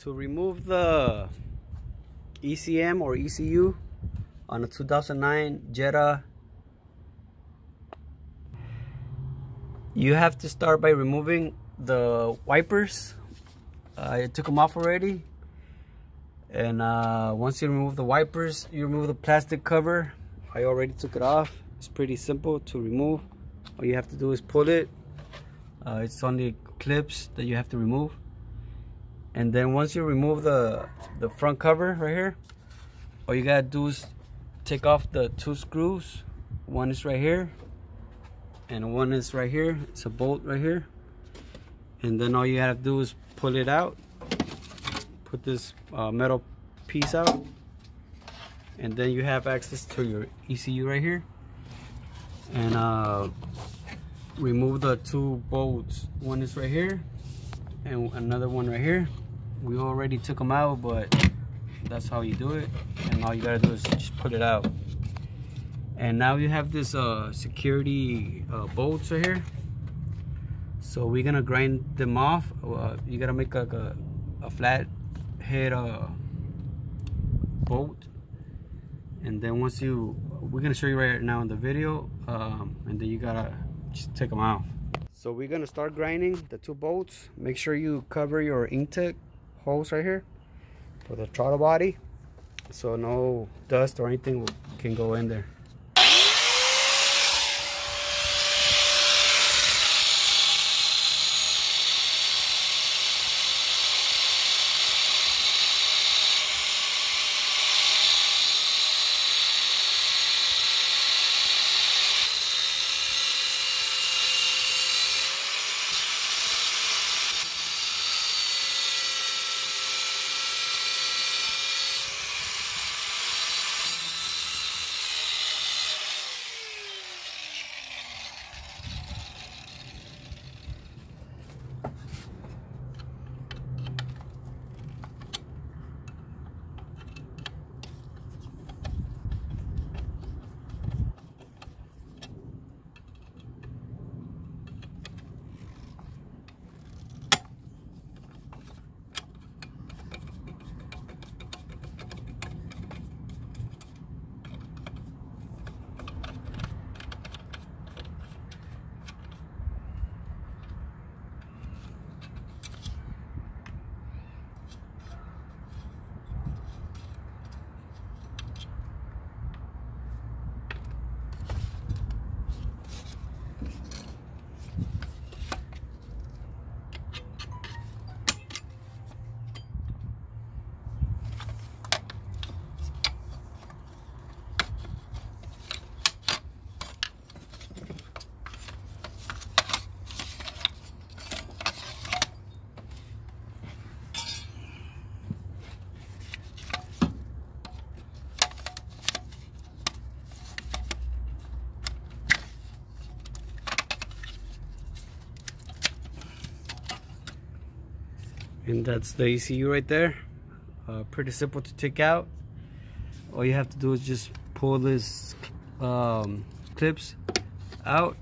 to remove the ECM or ECU on a 2009 Jetta. You have to start by removing the wipers. Uh, I took them off already. And uh, once you remove the wipers you remove the plastic cover. I already took it off. It's pretty simple to remove. All you have to do is pull it. Uh, it's only clips that you have to remove and then once you remove the the front cover right here all you gotta do is take off the two screws. One is right here and one is right here. It's a bolt right here. And then all you gotta do is pull it out put this uh, metal piece out and then you have access to your ECU right here. And uh, remove the two bolts. One is right here and another one right here. We already took them out but that's how you do it. And all you gotta do is just put it out. And now you have this uh, security uh, bolts right here. So we're gonna grind them off. Uh, you gotta make like a, a flat head uh, bolt. And then once you we're gonna show you right now in the video um, and then you gotta just take them off so we're gonna start grinding the two bolts. Make sure you cover your intake holes right here for the throttle body so no dust or anything can go in there and that's the ECU right there. Uh, pretty simple to take out. All you have to do is just pull this um, clips out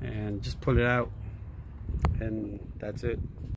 and just pull it out and that's it